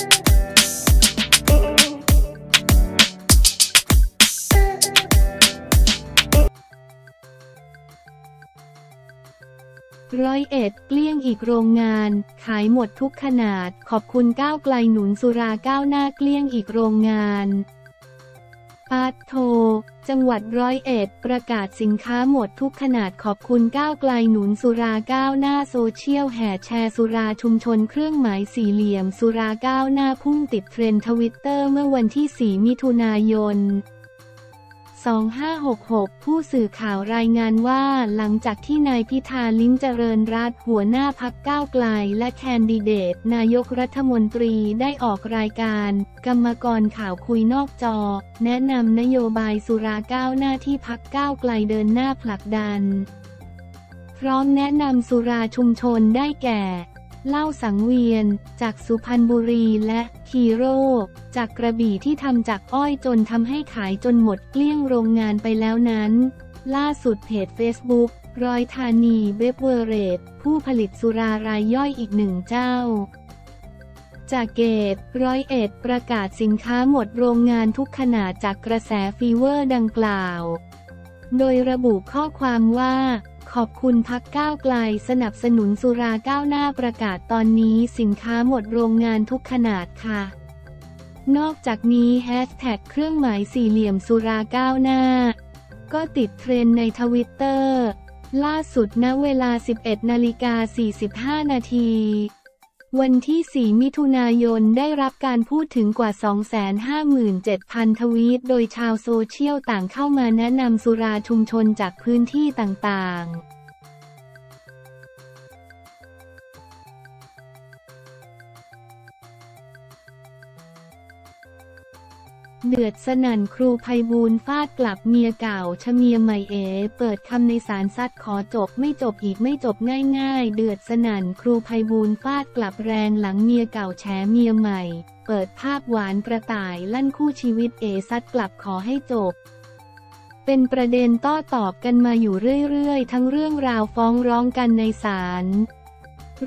ร้อยเอ็ดเกลี้ยงอีกโรงงาน ขายหมดทุกขนาด ขอบคุณก้าวไกลหนุนสุราก้าวหน้าเกลี้ยงอีกโรงงาน สาโท จังหวัดร้อยเอ็ดประกาศสินค้าหมดทุกขนาดขอบคุณก้าวไกลหนุนสุราก้าวหน้าโซเชียลแห่แชร์สุราชุมชนเครื่องหมายสี่เหลี่ยมสุราก้าวหน้าพุ่งติดเทรนด์ทวิตเตอร์เมื่อวันที่ 4 มิถุนายน 2566 ผู้สื่อข่าวรายงานว่าหลังจากที่นายพิธาลิ้มเจริญรัตหัวหน้าพักก้าวไกลและแคนดิเดต นายกรัฐมนตรีได้ออกรายการ กรรมกรข่าวคุยนอกจอ แนะนำนโยบายสุราก้าวหน้าที่พักก้าวไกลเดินหน้าผลักดัน พร้อมแนะนำสุราชุมชนได้แก่ เล้าสังเวียน จากสุพรรณบุรีและฮีโร่จากกระบี่ที่ทำจากอ้อยจนทำให้ขายจนหมดเกลี้ยงโรงงานไปแล้วนั้น ล่าสุดเพจ Facebook รอยธานี Beverage ผู้ผลิตสุรารายย่อยอีกหนึ่งเจ้า จากเกตร้อยเอ็ดประกาศสินค้าหมดโรงงานทุกขนาดจากกระแสฟีเวอร์ดังกล่าว โดยระบุข้อความว่า ขอบคุณพรรคก้าวไกลสนับสนุนสุราก้าวหน้าประกาศตอนนี้สินค้าหมดโรงงานทุกขนาดค่ะ นอกจากนี้แฮชแท็กเครื่องหมายสี่เหลี่ยมสุราก้าวหน้า ก็ติดเทรนด์ในทวิตเตอร์ล่าสุดณเวลา 11นาฬิกา45นาที วันที่ 4 มิถุนายนได้รับการพูดถึงกว่า 257,000 ทวีต โดยชาวโซเชียลต่างเข้ามาแนะนำสุราชุมชนจากพื้นที่ต่างๆ เดือดสนั่นครูภัยบูลฟาดกลับเมียเก่าชเมียใหม่เอ เปิดคำในสารซัดขอจบไม่จบอีกไม่จบง่ายๆ เดือดสนั่นครูภัยบูลฟาดกลับแรงหลังเมียเก่าแฉเมียใหม่ เปิดภาพหวานกระต่ายลั่นคู่ชีวิตเอซัดกลับขอให้จบเป็นประเด็นต้อตอบกันมาอยู่เรื่อยๆ ทั้งเรื่องราวฟ้องร้องกันในศาล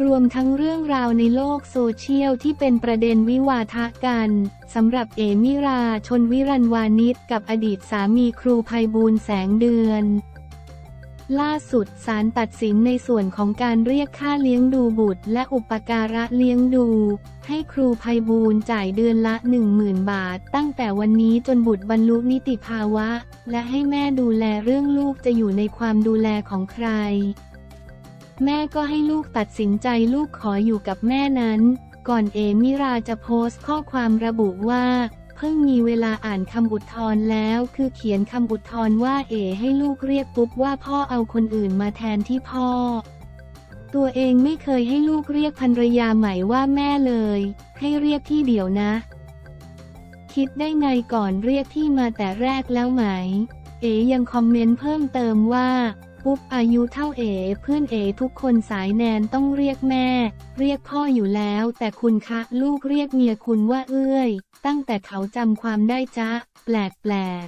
รวมทั้งเรื่องราวในโลกโซเชียลที่เป็นประเด็นวิวาทะกันสำหรับเอมิราชนวิรันวานิชกับอดีตสามีครูภัยบูลแสงเดือน ล่าสุดศาลตัดสินในส่วนของการเรียกค่าเลี้ยงดูบุตร และอุปการะเลี้ยงดู ให้ครูภัยบูลจ่ายเดือนละ 10,000 บาท ตั้งแต่วันนี้จนบุตรบรรลุนิติภาวะ และให้แม่ดูแลเรื่องลูกจะอยู่ในความดูแลของใคร แม่ก็ให้ลูกตัดสินใจลูกขออยู่กับแม่นั้น ก่อนเอมิราจะโพสต์ข้อความระบุว่า เพิ่งมีเวลาอ่านคำอุทธรณ์แล้ว คือเขียนคำอุทธรณ์ว่าเอให้ลูกเรียกปุ๊บว่าพ่อเอาคนอื่นมาแทนที่พ่อ ตัวเองไม่เคยให้ลูกเรียกภรรยาใหม่ว่าแม่เลย ให้เรียกที่เดียวนะ คิดได้ไงก่อนเรียกที่มาแต่แรกแล้วไหม เอยังคอมเมนต์เพิ่มเติมว่า ปุ๊บอายุเท่าเอเพื่อนเอทุกคนสายแนนต้องเรียกแม่ เรียกพ่ออยู่แล้ว แต่คุณคะลูกเรียกเมียคุณว่าเอื้อย ตั้งแต่เขาจำความได้จ้ะแปลกแปลก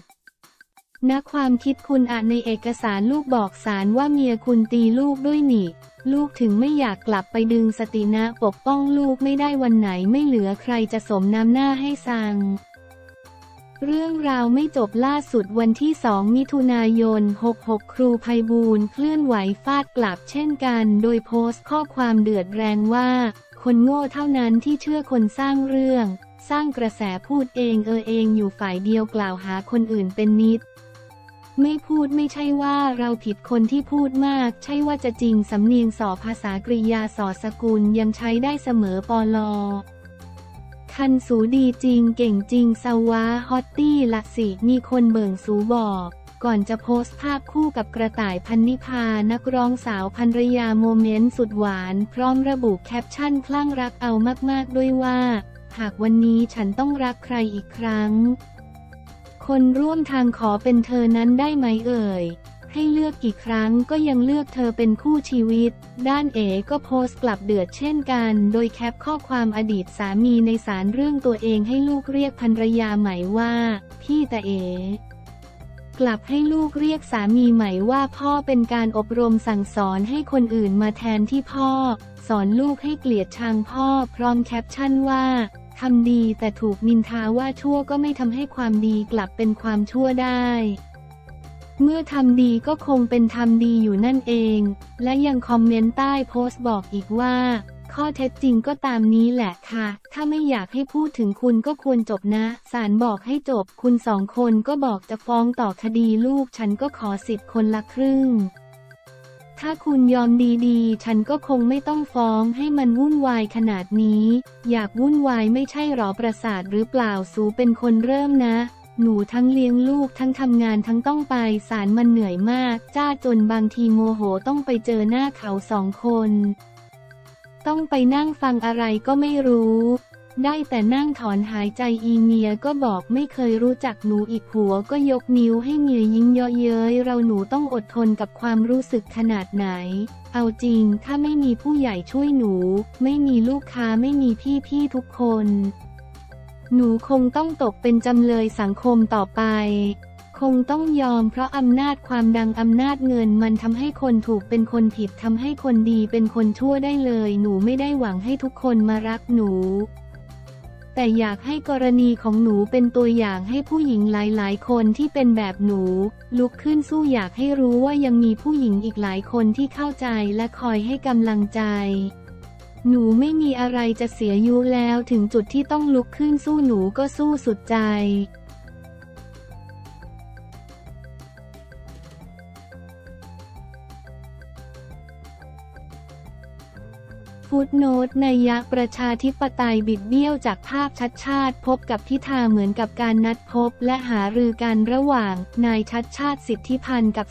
นะความคิดคุณอะในเอกสารลูกบอกสารว่าเมียคุณตีลูกด้วยหนิลูกถึงไม่อยากกลับไปดึงสตินะปกป้องลูกไม่ได้วันไหนไม่เหลือใครจะสมน้ำหน้าให้สัง เรื่องราวไม่จบล่าสุดวันที่ 2 มิถุนายน 66 ครูภัยบูลเคลื่อนไหวฟาดกลับเช่นกัน โดยโพสต์ข้อความเดือดแรงว่า คนโง่เท่านั้นที่เชื่อคนสร้างเรื่อง สร้างกระแสพูดเองเออเองอยู่ฝ่ายเดียวกล่าวหาคนอื่นเป็นนิด ไม่พูดไม่ใช่ว่าเราผิดคนที่พูดมาก ใช่ว่าจะจริงสำเนียงสอภาษากริยาสอสกุลยังใช้ได้เสมอปอลอ คันสูดีจริงเก่งจริงสวะฮอตตี้ละสิมีคนเบิ่งสูบอก ก่อนจะโพสต์ภาพคู่กับกระต่ายพันนิพานักร้องสาวพันรยาโมเมนต์สุดหวาน พร้อมระบุแคปชั่นคลั่งรักเอามากๆด้วยว่า หากวันนี้ฉันต้องรักใครอีกครั้ง คนร่วมทางขอเป็นเธอนั้นได้ไหมเอ่ย ให้เลือกกี่ครั้งก็ยังเลือกเธอเป็นคู่ชีวิต ด้านเอ๋ก็โพสต์กลับเดือดเช่นกัน โดยแคปข้อความอดีตสามีในสารเรื่องตัวเองให้ลูกเรียกภรรยาใหม่ว่า พี่แต่เอ๋กลับให้ลูกเรียกสามีใหม่ว่าพ่อเป็นการอบรมสั่งสอนให้คนอื่นมาแทนที่พ่อ สอนลูกให้เกลียดชังพ่อพร้อมแคปชั่นว่าทำดีแต่ถูกนินทาว่าชั่วก็ไม่ทำให้ความดีกลับเป็นความชั่วได้ เมื่อทำดีก็คงเป็นทำดีอยู่นั่นเอง และยังคอมเมนต์ใต้โพสต์บอกอีกว่า ข้อเท็จจริงก็ตามนี้แหละค่ะ ถ้าไม่อยากให้พูดถึงคุณก็ควรจบนะศาลบอกให้จบ คุณสองคนก็บอกจะฟ้องต่อคดีลูก ฉันก็ขอสิทธิ์คนละครึ่ง ถ้าคุณยอมดีๆ ฉันก็คงไม่ต้องฟ้องให้มันวุ่นวายขนาดนี้ อยากวุ่นวายไม่ใช่หรอประสาทหรือเปล่าสูเป็นคนเริ่มนะ หนูทั้งเลี้ยงลูกทั้งทำงานทั้งต้องไปสารมันเหนื่อยมาก จ้าจนบางทีโมโหต้องไปเจอหน้าเขาสองคน ต้องไปนั่งฟังอะไรก็ไม่รู้ ได้แต่นั่งถอนหายใจอีเมียก็บอกไม่เคยรู้จักหนูอีกหัวก็ยกนิ้วให้เมียยิ้มเยาะเย้ยเราหนูต้องอดทนกับความรู้สึกขนาดไหน เอาจริงถ้าไม่มีผู้ใหญ่ช่วยหนู ไม่มีลูกค้าไม่มีพี่ๆทุกคน หนูคงต้องตกเป็นจำเลยสังคมต่อไป คงต้องยอมเพราะอำนาจความดังอำนาจเงินมันทำให้คนถูกเป็นคนผิดทำให้คนดีเป็นคนชั่วได้เลย หนูไม่ได้หวังให้ทุกคนมารักหนู แต่อยากให้กรณีของหนูเป็นตัวอย่างให้ผู้หญิงหลายๆ คนที่เป็นแบบหนู ลุกขึ้นสู้อยากให้รู้ว่ายังมีผู้หญิงอีกหลายคนที่เข้าใจและคอยให้กำลังใจ หนูไม่มีอะไรจะเสียยุแล้วถึงจุดที่ต้องลุกขึ้นสู้หนูก็สู้สุดใจ ฟุตโนตในยักประชาธิปไตยบิดเบี้ยวจากภาพชัดชาติพบกับพิธาเหมือนกับการนัดพบและหารือกันระหว่าง นายชัดชาติสิทธิพันธ์กับ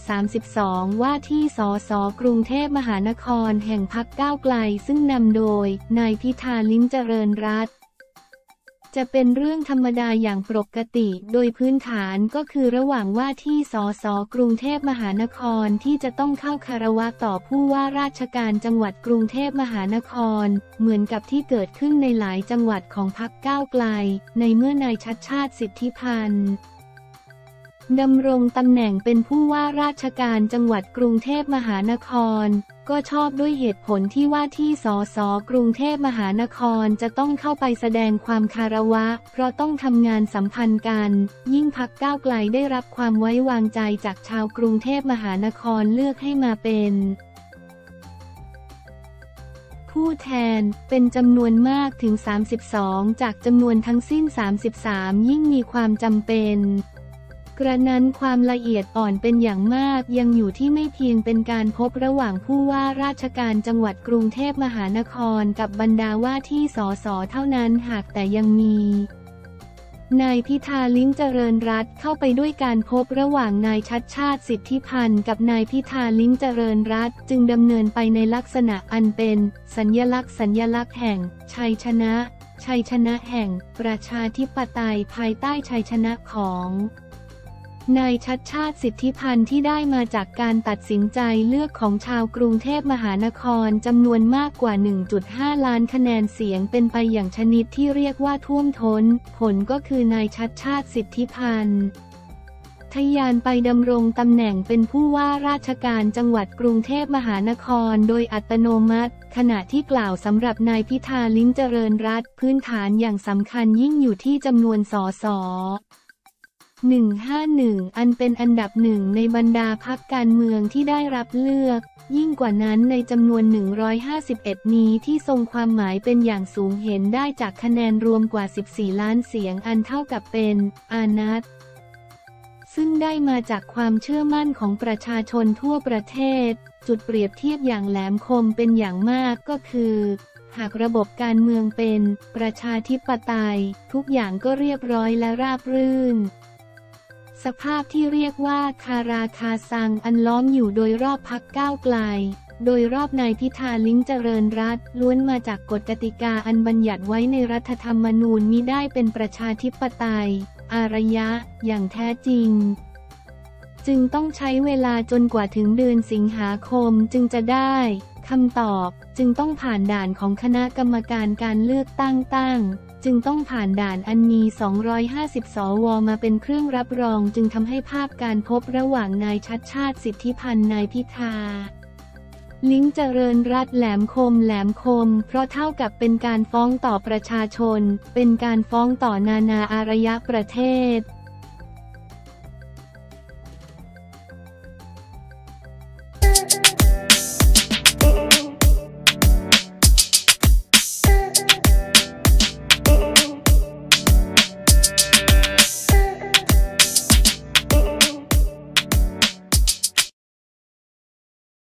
32 ว่าที่สสกรุงเทพมหานครแห่งพักก้าวไกลซึ่งนำโดย นายพิธาลิ้มเจริญรัตน์ จะเป็นเรื่องธรรมดาอย่างปกติ โดยพื้นฐานก็คือระหว่างว่าที่สสกรุงเทพมหานครที่จะต้องเข้าคารวะต่อผู้ว่าราชการจังหวัดกรุงเทพมหานคร เหมือนกับที่เกิดขึ้นในหลายจังหวัดของพรรคก้าวไกล ในเมื่อนายชัดชาติสิทธิพันธ์ดำรงตำแหน่งเป็นผู้ว่าราชการจังหวัดกรุงเทพมหานคร ก็ชอบด้วยเหตุผลที่ว่าที่สสกรุงเทพมหานครจะต้องเข้าไปแสดงความคารวะ เพราะต้องทำงานสัมพันธ์กัน ยิ่งพักก้าวไกลได้รับความไว้วางใจจากชาวกรุงเทพมหานครเลือกให้มาเป็นผู้แทนเป็นจำนวนมากถึง 32 จากจำนวนทั้งสิ้น 33 ยิ่งมีความจำเป็น กระนั้นความละเอียดอ่อนเป็นอย่างมากยังอยู่ที่ไม่เพียงเป็นการพบระหว่างผู้ว่าราชการจังหวัดกรุงเทพมหานครกับบรรดาว่าที่สสเท่านั้นหากแต่ยังมีนายพิธาลิ้มเจริญรัตเข้าไปด้วยการพบระหว่างนายชัดชาติสิทธิพันธ์กับนายพิธาลิ้มเจริญรัตจึงดำเนินไปในลักษณะอันเป็น สัญญลักษณ์สัญญลักษณ์แห่ง ชัยชนะ ชัยชนะแห่ง ประชาธิปไตยภายใต้ชัยชนะของ นายชัดชาติสิทธิพันธ์ที่ได้มาจากการตัดสินใจเลือกของชาวกรุงเทพมหานครจำนวนมากกว่า 1.5 ล้านคะแนนเสียงเป็นไปอย่างชนิดที่เรียกว่าท่วมท้น ผลก็คือนายชัดชาติสิทธิพันธ์ทะยานไปดำรงตำแหน่งเป็นผู้ว่าราชการจังหวัดกรุงเทพมหานครโดยอัตโนมัติ ขณะที่กล่าวสำหรับนายพิธาลิ้มเจริญรัตพื้นฐานอย่างสำคัญยิ่งอยู่ที่จำนวนสส 151 อันเป็นอันดับหนึ่งในบรรดาพักการเมืองที่ได้รับเลือก ยิ่งกว่านั้นในจำนวน 151 นี้ที่ทรงความหมายเป็นอย่างสูงเห็นได้จากคะแนนรวมกว่า 14 ล้านเสียงอันเท่ากับเป็นอานัตซึ่งได้มาจากความเชื่อมั่นของประชาชนทั่วประเทศ จุดเปรียบเทียบอย่างแหลมคมเป็นอย่างมากก็คือ หากระบบการเมืองเป็น ประชาธิปไตย ทุกอย่างก็เรียบร้อยและราบรื่น สภาพที่เรียกว่าคาราคาซังอันล้อมอยู่โดยรอบพักก้าวไกล โดยรอบนายพิธาลิ้มเจริญรัตล้วนมาจากกฎกติกาอันบัญญัติไว้ในรัฐธรรมนูญมิได้เป็นประชาธิปไตย อารยะ อย่างแท้จริง จึงต้องใช้เวลาจนกว่าถึงเดือนสิงหาคมจึงจะได้ คำตอบจึงต้องผ่านด่านของคณะกรรมการการเลือกตั้งตั้ง จึงต้องผ่านด่านอันมี 250 สว มาเป็นเครื่องรับรอง จึงทำให้ภาพการพบระหว่างนายชัดชาติสิทธิพันธ์นายพิธาลิงเจริญรัตแหลมคมแหลมคม เพราะเท่ากับเป็นการฟ้องต่อประชาชน เป็นการฟ้องต่อนานาอารยประเทศ Thank